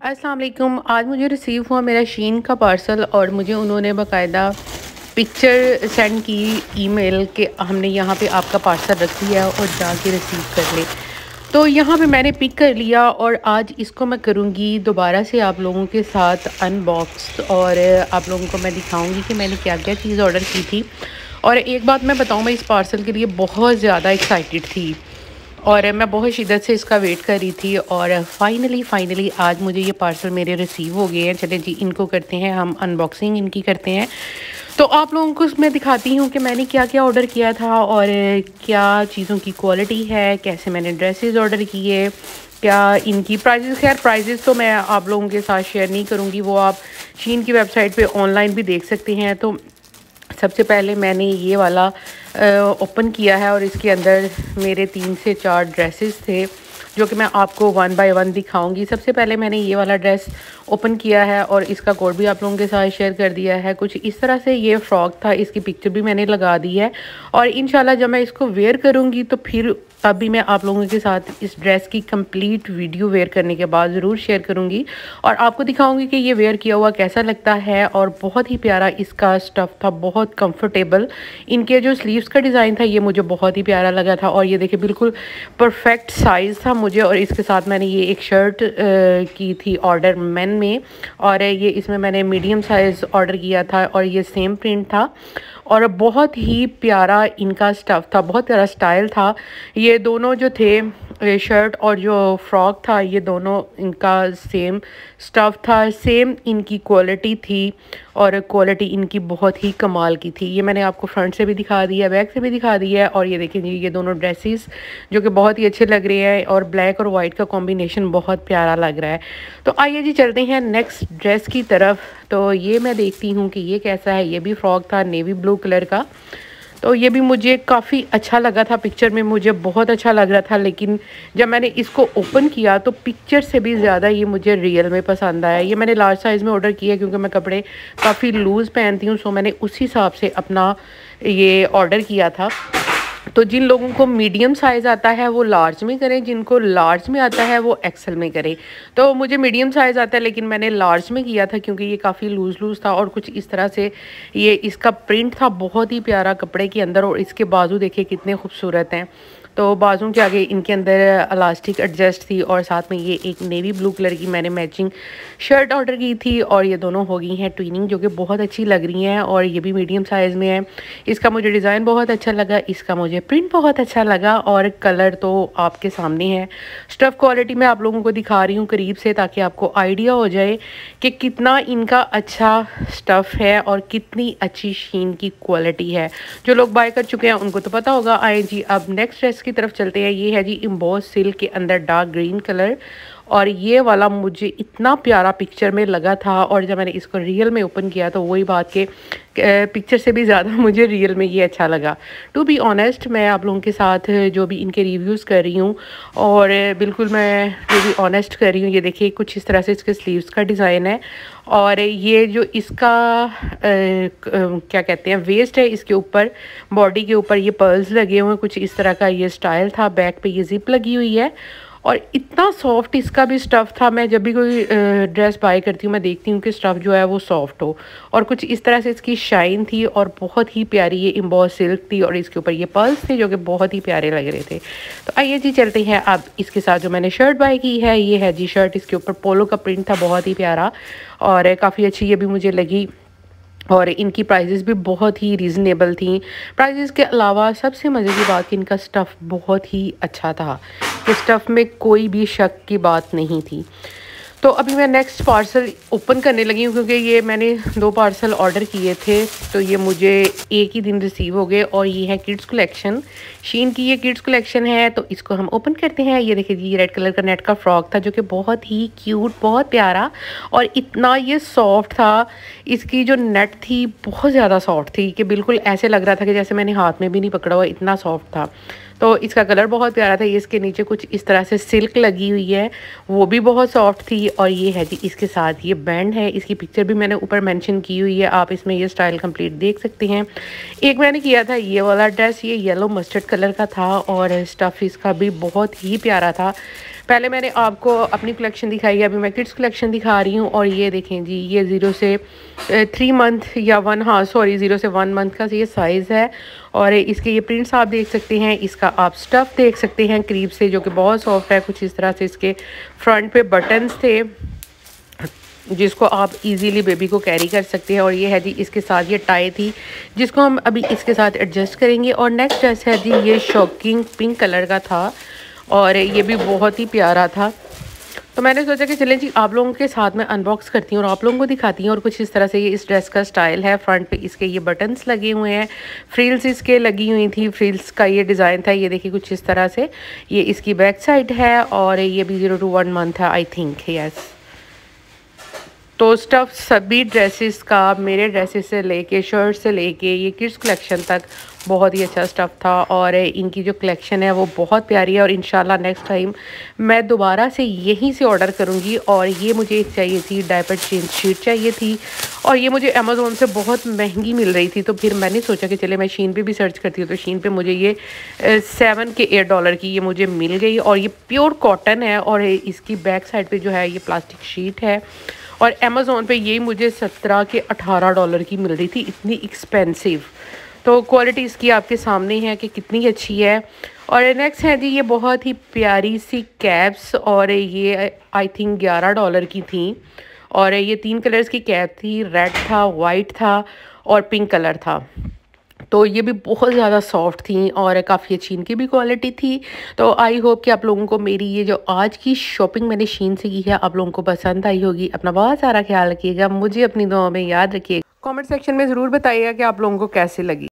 वालेकुम आज मुझे रिसीव हुआ मेरा शीन का पार्सल और मुझे उन्होंने बाकायदा पिक्चर सेंड की ईमेल के हमने यहाँ पे आपका पार्सल रख दिया और जाके रिसीव कर ले। तो यहाँ पे मैंने पिक कर लिया और आज इसको मैं करूँगी दोबारा से आप लोगों के साथ अनबॉक्स और आप लोगों को मैं दिखाऊँगी कि मैंने क्या क्या चीज़ ऑर्डर की थी। और एक बात मैं बताऊँ, मैं इस पार्सल के लिए बहुत ज़्यादा एक्साइटेड थी। और मैं बहुत शिद्दत से इसका वेट कर रही थी और फाइनली फाइनली आज मुझे ये पार्सल मेरे रिसीव हो गए हैं। चले जी, इनको करते हैं, हम अनबॉक्सिंग इनकी करते हैं। तो आप लोगों को मैं दिखाती हूँ कि मैंने क्या क्या ऑर्डर किया था और क्या चीज़ों की क्वालिटी है, कैसे मैंने ड्रेसेस ऑर्डर किए, क्या इनकी प्राइजेस खैर प्राइजेस तो मैं आप लोगों के साथ शेयर नहीं करूँगी, वो आप शीन की वेबसाइट पे ऑनलाइन भी देख सकते हैं। तो सबसे पहले मैंने ये वाला ओपन किया है और इसके अंदर मेरे तीन से चार ड्रेसेस थे। जो कि मैं आपको वन बाय वन दिखाऊँगी। सबसे पहले मैंने ये वाला ड्रेस ओपन किया है और इसका कोड भी आप लोगों के साथ शेयर कर दिया है। कुछ इस तरह से ये फ्रॉक था, इसकी पिक्चर भी मैंने लगा दी है। और इन जब मैं इसको वेयर करूँगी तो फिर तब भी मैं आप लोगों के साथ इस ड्रेस की कंप्लीट वीडियो वेयर करने के बाद ज़रूर शेयर करूँगी। और आपको दिखाऊँगी कि ये वेयर किया हुआ कैसा लगता है और बहुत ही प्यारा इसका स्टफ़ था, बहुत कंफर्टेबल इनके जो स्लीव्स का डिज़ाइन था, ये मुझे बहुत ही प्यारा लगा था। और ये देखिए, बिल्कुल परफेक्ट साइज़ था मुझे। और इसके साथ मैंने ये एक शर्ट की थी ऑर्डर मैन में और ये इसमें मैंने मीडियम साइज़ ऑर्डर किया था और ये सेम प्रिंट था और बहुत ही प्यारा इनका स्टफ़ था, बहुत प्यारा स्टाइल था। ये दोनों जो थे शर्ट और जो फ्रॉक था, ये दोनों इनका सेम स्टफ़ था। सेम इनकी क्वालिटी थी और क्वालिटी इनकी बहुत ही कमाल की थी। ये मैंने आपको फ्रंट से भी दिखा दिया बैक से भी दिखा दिया है और ये देखें जी ये दोनों ड्रेसेस जो कि बहुत ही अच्छे लग रहे हैं और ब्लैक और वाइट का कॉम्बिनेशन बहुत प्यारा लग रहा है। तो आइए जी चलते हैं नेक्स्ट ड्रेस की तरफ़। तो ये मैं देखती हूँ कि ये कैसा है। ये भी फ्रॉक था नेवी ब्लू कलर का। तो ये भी मुझे काफ़ी अच्छा लगा था पिक्चर में, मुझे बहुत अच्छा लग रहा था, लेकिन जब मैंने इसको ओपन किया तो पिक्चर से भी ज़्यादा ये मुझे रियल में पसंद आया। ये मैंने लार्ज साइज़ में ऑर्डर किया, क्योंकि मैं कपड़े काफ़ी लूज़ पहनती हूँ सो मैंने उस हिसाब से अपना ये ऑर्डर किया था। तो जिन लोगों को मीडियम साइज़ आता है, वो लार्ज में करें, जिनको लार्ज में आता है, वो एक्सल में करें। तो मुझे मीडियम साइज़ आता है, लेकिन मैंने लार्ज में किया था, क्योंकि ये काफ़ी लूज़ लूज़ था और कुछ इस तरह से ये इसका प्रिंट था, बहुत ही प्यारा कपड़े के अंदर और इसके बाजू देखिए कितने खूबसूरत हैं। तो बाजू के आगे इनके अंदर अलास्टिक एडजस्ट थी और साथ में ये एक नेवी ब्लू कलर की मैंने मैचिंग शर्ट ऑर्डर की थी और ये दोनों हो गई हैं ट्विनिंग जो कि बहुत अच्छी लग रही हैं और ये भी मीडियम साइज़ में है। इसका मुझे डिज़ाइन बहुत अच्छा लगा, इसका मुझे प्रिंट बहुत अच्छा लगा और कलर तो आपके सामने है। स्टफ़ क्वालिटी मैं आप लोगों को दिखा रही हूँ करीब से ताकि आपको आइडिया हो जाए कि कितना इनका अच्छा स्टफ़ है और कितनी अच्छी शीन की क्वालिटी है। जो लोग बाय कर चुके हैं उनको तो पता होगा। आए जी, अब नेक्स्ट ड्रेस की तरफ़ चलते हैं। ये है जी इम्बॉस सिल्क के अंदर डार्क ग्रीन कलर और ये वाला मुझे इतना प्यारा पिक्चर में लगा था और जब मैंने इसको रियल में ओपन किया तो वही बात के पिक्चर से भी ज़्यादा मुझे रियल में ये अच्छा लगा। टू बी ऑनेस्ट मैं आप लोगों के साथ जो भी इनके रिव्यूज़ कर रही हूँ और बिल्कुल मैं टू बी ऑनेस्ट कर रही हूँ ये देखिए कुछ इस तरह से इसके स्लीव्स का डिज़ाइन है और ये जो इसका आ, क्या कहते हैं वेस्ट है इसके ऊपर बॉडी के ऊपर ये पर्ल्स लगे हुए हैं कुछ इस तरह का ये स्टाइल था बैक पे ये जिप लगी हुई है और इतना सॉफ्ट इसका भी स्टफ़ था, मैं जब भी कोई ड्रेस बाय करती हूँ, मैं देखती हूँ कि स्टफ़ जो है वो सॉफ्ट हो। और कुछ इस तरह से इसकी शाइन थी और बहुत ही प्यारी ये इम्बॉस सिल्क थी और इसके ऊपर ये पर्ल्स थे जो कि बहुत ही प्यारे लग रहे थे। तो आइए जी चलते हैं अब इसके साथ जो मैंने शर्ट बाय की है, ये है जी शर्ट इसके ऊपर पोलो का प्रिंट था, बहुत ही प्यारा और काफ़ी अच्छी ये भी मुझे लगी। और इनकी प्राइजेस भी बहुत ही रीज़नेबल थी। प्राइजेस के अलावा सबसे मज़े की बात कि इनका स्टफ़ बहुत ही अच्छा था। कि स्टफ़ में कोई भी शक की बात नहीं थी। तो अभी मैं नेक्स्ट पार्सल ओपन करने लगी हूँ क्योंकि ये मैंने दो पार्सल ऑर्डर किए थे तो ये मुझे एक ही दिन रिसीव हो गए और ये है किड्स कलेक्शन शीन की ये किड्स कलेक्शन है तो इसको हम ओपन करते हैं। ये देखिए ये रेड कलर का नेट का फ्रॉक था, जो कि बहुत ही क्यूट बहुत प्यारा और इतना ये सॉफ्ट था। इसकी जो नेट थी, बहुत ज़्यादा सॉफ्ट थी, कि बिल्कुल ऐसे लग रहा था कि जैसे मैंने हाथ में भी नहीं पकड़ा हुआ, इतना सॉफ्ट था। तो इसका कलर बहुत प्यारा था, ये इसके नीचे कुछ इस तरह से सिल्क लगी हुई है। वो भी बहुत सॉफ्ट थी और ये है जी, इसके साथ ये बैंड है। इसकी पिक्चर भी मैंने ऊपर मैंशन की हुई है, आप इसमें ये स्टाइल कंप्लीट देख सकते हैं। एक मैंने किया था, ये वाला ड्रेस, ये येलो मस्टर्ड कलर का था और स्टफ़ इसका भी बहुत ही प्यारा था। पहले मैंने आपको अपनी कलेक्शन दिखाई है, अभी मैं किड्स कलेक्शन दिखा रही हूँ और ये देखें जी, ये ज़ीरो से थ्री मंथ या वन हाँ सॉरी ज़ीरो से वन मंथ का ये साइज़ है और इसके ये प्रिंट्स आप देख सकते हैं, इसका आप स्टफ़ देख सकते हैं करीब से जो कि बहुत सॉफ्ट है, कुछ इस तरह से इसके फ्रंट पे बटन्स थे, जिसको आप इजीली बेबी को कैरी कर सकते हैं और ये है जी, इसके साथ ये टाई थी, जिसको हम अभी इसके साथ एडजस्ट करेंगे और नेक्स्ट ड्रेस है जी, ये शॉकिंग पिंक कलर का था। और ये भी बहुत ही प्यारा था। तो मैंने सोचा कि चलें जी, आप लोगों के साथ मैं अनबॉक्स करती हूँ और आप लोगों को दिखाती हूँ और कुछ इस तरह से ये इस ड्रेस का स्टाइल है। फ्रंट पे इसके ये बटन्स लगे हुए हैं। फ्रील्स इसके लगी हुई थी। फ्रील्स का ये डिज़ाइन था। ये देखिए कुछ इस तरह से ये इसकी बैक साइड है और ये भी ज़ीरो टू वन मंथ है आई थिंक यस तो स्टफ़ सभी ड्रेसेस का, मेरे ड्रेसेस से लेके शर्ट से लेके, ये किड्स कलेक्शन तक बहुत ही अच्छा स्टफ़ था और इनकी जो कलेक्शन है वो बहुत प्यारी है और इन नेक्स्ट टाइम मैं दोबारा से यहीं से ऑर्डर करूँगी और ये मुझे चाहिए थी डायपर चेंज शीट चाहिए थी और ये मुझे अमेज़ोन से बहुत महँगी मिल रही थी तो फिर मैंने सोचा कि चले मैं शीन पे भी सर्च करती हूँ तो शीन पे मुझे ये सेवन के एट डॉलर की ये मुझे मिल गई और ये प्योर कॉटन है और इसकी बैक साइड पे जो है ये प्लास्टिक शीट है। और अमेज़ोन पे ये मुझे सत्रह के अठारह डॉलर की मिल रही थी, इतनी एक्सपेंसिव तो क्वालिटी इसकी आपके सामने है कि कितनी अच्छी है। और नेक्स्ट है जी, ये बहुत ही प्यारी सी कैप्स और ये आई थिंक ग्यारह डॉलर की थी। और ये तीन कलर्स की कैप थी रेड था वाइट था और पिंक कलर था। तो ये भी बहुत ज़्यादा सॉफ्ट थी और काफ़ी अच्छी इनकी भी क्वालिटी थी। तो आई होप कि आप लोगों को मेरी ये जो आज की शॉपिंग मैंने शीन से की है, आप लोगों को पसंद आई होगी। अपना बहुत सारा ख्याल रखिएगा, मुझे अपनी दुआ में याद रखिएगा कमेंट सेक्शन में ज़रूर बताइएगा कि आप लोगों को कैसे लगी।